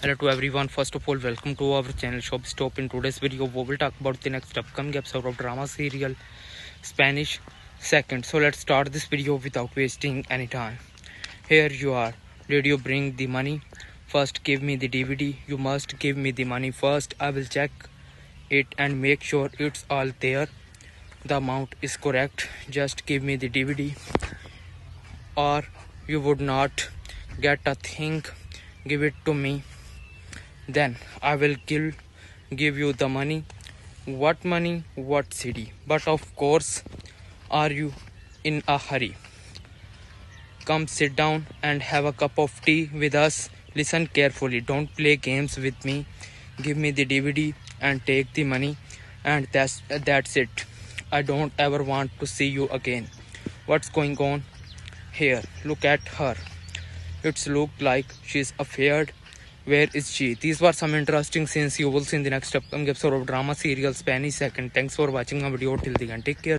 Hello to everyone. First of all, welcome to our channel Showbiz Top. In today's video, we will talk about the next upcoming episode of drama serial Spanish Second. So let's start this video without wasting any time. Here you are. Did you bring the money? First, give me the DVD. You must give me the money first. I will check it and make sure it's all there. The amount is correct. Just give me the DVD, or you would not get a thing. Give it to me. Then I will give, give you the money. What money? What city? But of course, are you in a hurry? Come sit down and have a cup of tea with us. Listen carefully. Don't play games with me. Give me the DVD and take the money. And that's that's it. I don't ever want to see you again. What's going on here? Look at her. It's looked like she's afraid. Where is she? These were some interesting scenes you will see in the next upcoming episode of drama serial Spanish Second. Thanks for watching the video till the end. Take care.